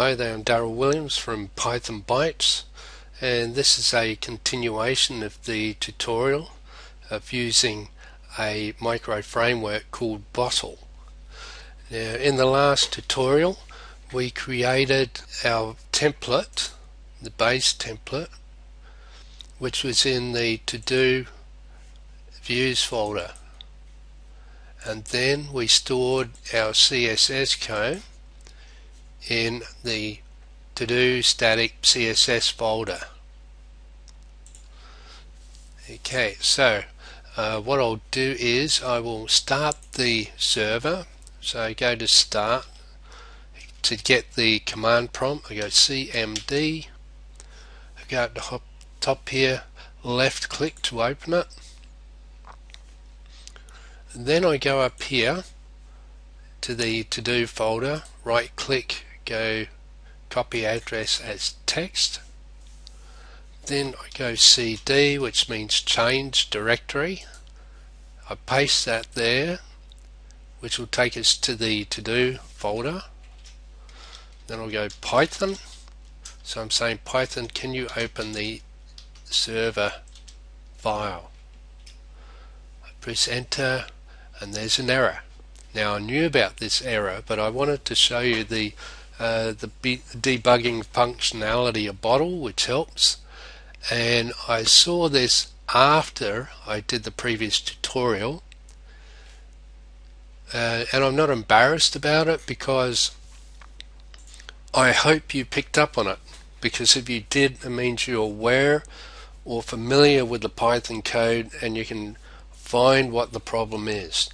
Hi there, I'm Daryl Williams from Python Bytes and this is a continuation of the tutorial of using a micro framework called Bottle. Now in the last tutorial we created our template, the base template, which was in the to-do views folder and then we stored our CSS code in the to do static CSS folder. Okay, so uh, what I'll do is I will start the server. So I go to start to get the command prompt. I go CMD. I go at the top here, left click to open it. then I go up here to the to do folder, right click, go copy address as text. Then I go CD which means change directory. I paste that there which will take us to the to do folder. Then I'll go Python. So I'm saying Python can you open the server file? I press enter and there's an error. Now I knew about this error but I wanted to show you the uh, the debugging functionality of Bottle, which helps. And I saw this after I did the previous tutorial. Uh, and I'm not embarrassed about it because I hope you picked up on it. Because if you did, it means you're aware or familiar with the Python code and you can find what the problem is.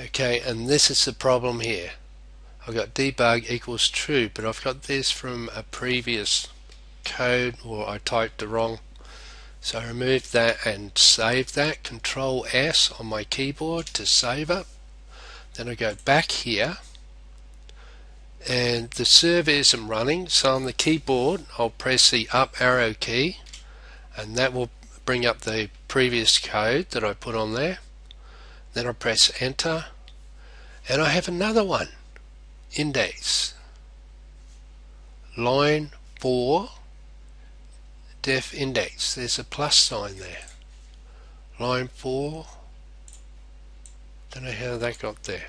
Okay, and this is the problem here. I've got debug equals true but I've got this from a previous code or I typed the wrong. So I remove that and save that. Control S on my keyboard to save it then I go back here and the server isn't running so on the keyboard I'll press the up arrow key and that will bring up the previous code that I put on there. Then I press enter and I have another one index line 4 def index. There's a plus sign there. Line 4 don't know how that got there.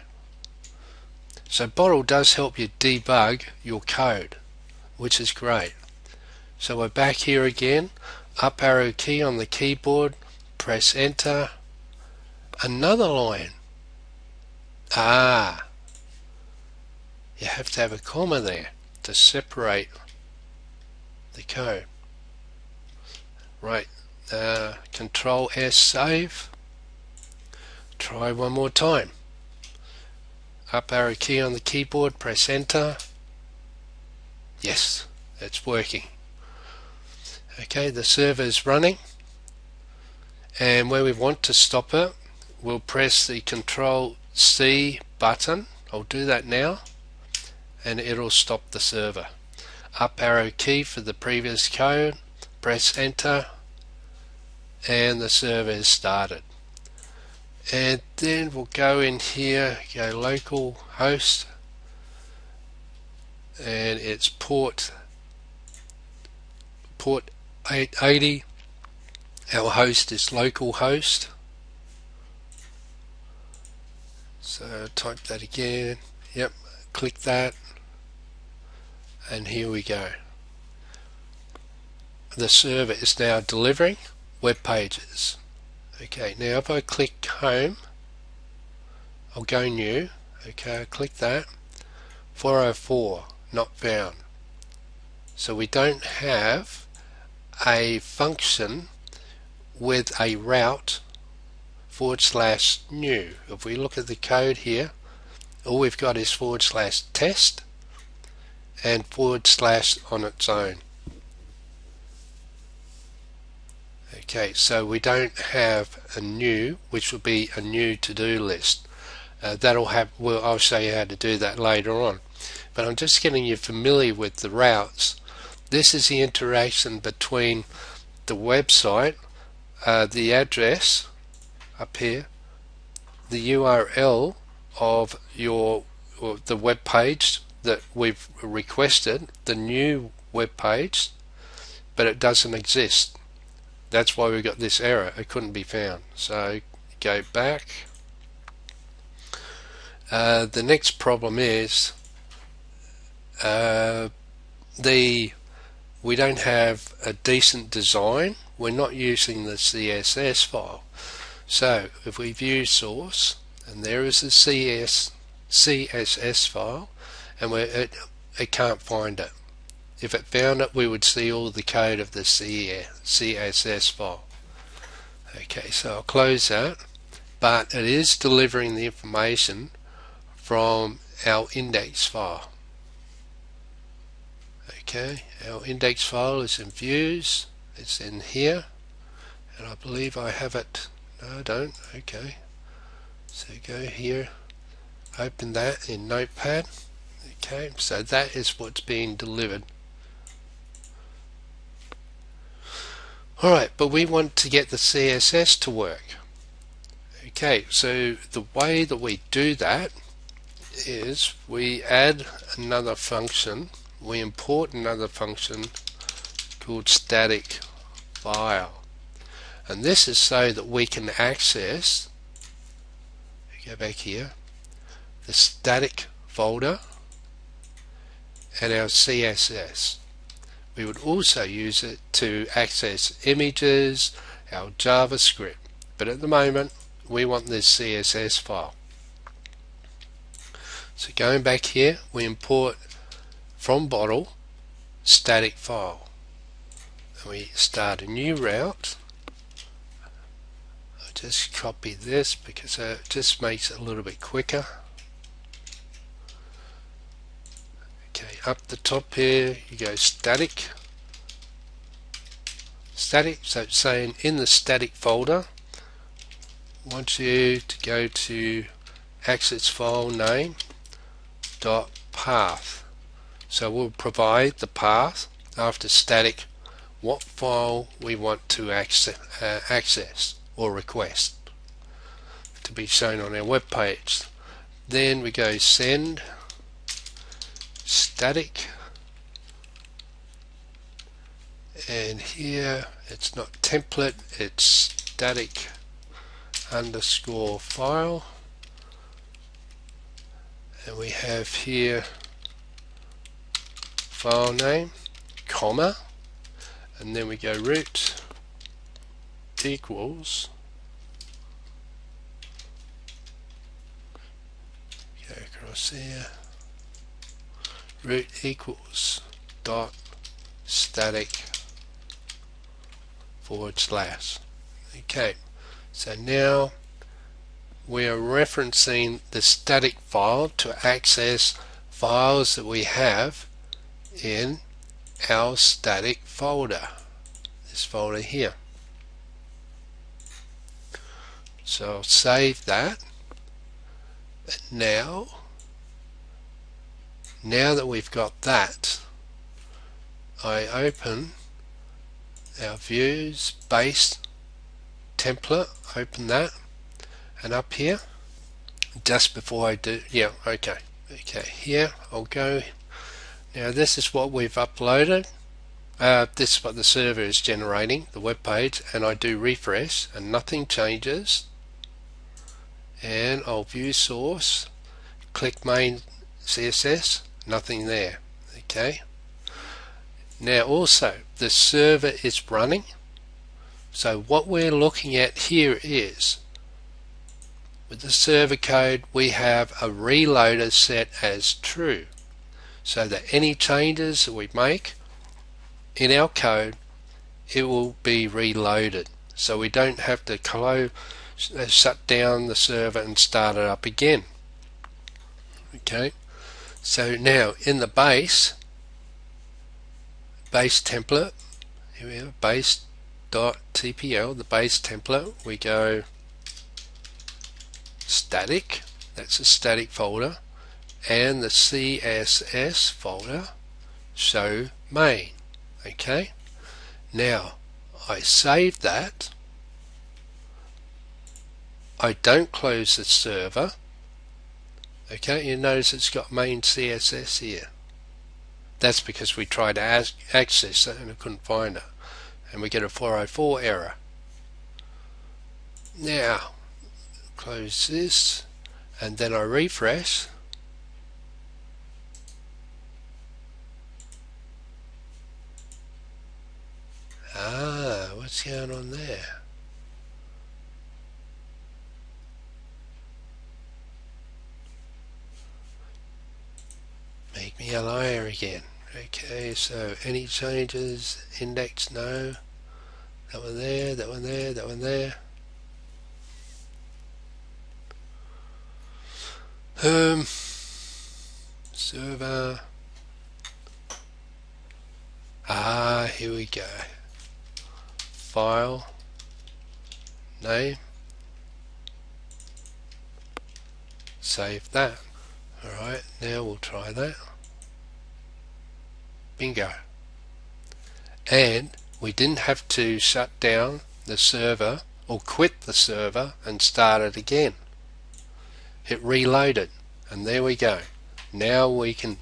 So Bottle does help you debug your code which is great. So we're back here again. Up arrow key on the keyboard. Press enter. Another line. Ah you have to have a comma there to separate the code. Right, uh, Control S save. Try one more time. Up arrow key on the keyboard, press enter. Yes, it's working. Okay, the server is running and where we want to stop it we'll press the control C button I'll do that now and it'll stop the server. Up arrow key for the previous code, press enter and the server is started. And then we'll go in here, go local host and it's port port 880 our host is local host so type that again yep click that and here we go. The server is now delivering web pages. Okay now if I click home I'll go new. Okay I click that. 404 not found. So we don't have a function with a route forward slash new. If we look at the code here all we've got is forward slash test and forward slash on its own. Okay, so we don't have a new, which will be a new to-do list. Uh, that'll have. Well, I'll show you how to do that later on. But I'm just getting you familiar with the routes. This is the interaction between the website, uh, the address up here, the URL of your the web page that we've requested the new web page but it doesn't exist. That's why we got this error. It couldn't be found. So go back. Uh, the next problem is uh, the we don't have a decent design. We're not using the CSS file. So if we view source and there is a CS CSS file and we it, it can't find it. If it found it we would see all the code of the CSS file. Okay so I'll close that. But it is delivering the information from our index file. Okay our index file is in views. It's in here. And I believe I have it. No I don't. Okay. So go here. Open that in notepad okay so that is what's being delivered. Alright but we want to get the CSS to work. Okay so the way that we do that is we add another function we import another function called static file. And this is so that we can access go back here the static folder and our CSS we would also use it to access images our JavaScript but at the moment we want this CSS file. So going back here we import from bottle static file. And we start a new route. I'll just copy this because it just makes it a little bit quicker okay up the top here you go static. Static so it's saying in the static folder I want you to go to access file name dot path. So we'll provide the path after static what file we want to access, uh, access or request to be shown on our web page. Then we go send static. And here it's not template it's static underscore file. And we have here file name, comma, and then we go root equals. Go across here root equals dot static forward slash. Okay so now we are referencing the static file to access files that we have in our static folder this folder here. So save that. But now now that we've got that I open our views base template open that and up here just before I do yeah okay okay here I'll go now this is what we've uploaded. Uh, this is what the server is generating, the web page, and I do refresh and nothing changes. And I'll view source, click main CSS, nothing there. Okay. Now also the server is running. So what we're looking at here is with the server code we have a reloader set as true so that any changes that we make in our code it will be reloaded so we don't have to close uh, shut down the server and start it up again okay so now in the base base template here we have base dot tpl the base template we go static that's a static folder and the CSS folder show main okay? Now I save that. I don't close the server okay you notice it's got main CSS here. That's because we tried to access it and we couldn't find it. And we get a 404 error. Now close this and then I refresh. Ah what's going on there me again. Okay so any changes? Index no. That one there that one there that one there. Um server. Ah here we go. File. Name. Save that. Alright now we'll try that bingo. And we didn't have to shut down the server or quit the server and start it again. It reloaded and there we go. Now we can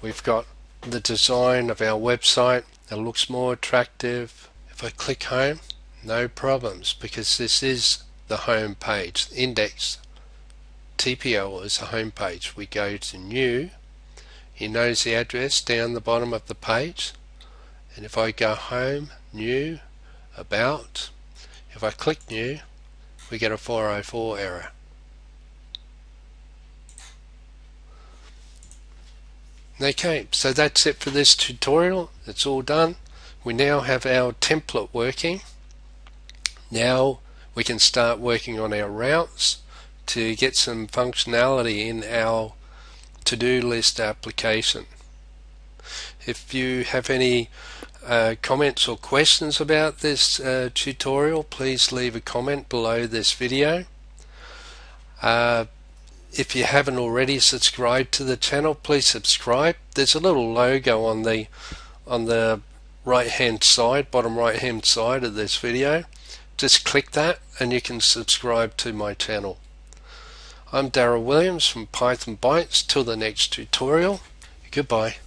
we've got the design of our website it looks more attractive. If I click home no problems because this is the home page index TPL is a home page we go to new you notice the address down the bottom of the page. And if I go home new about if I click new we get a 404 error. Okay so that's it for this tutorial. It's all done. We now have our template working. Now we can start working on our routes to get some functionality in our to-do list application. If you have any uh, comments or questions about this uh, tutorial please leave a comment below this video. Uh, if you haven't already subscribed to the channel please subscribe. There's a little logo on the on the right hand side bottom right hand side of this video. Just click that and you can subscribe to my channel I'm Daryl Williams from Python Bytes. Till the next tutorial goodbye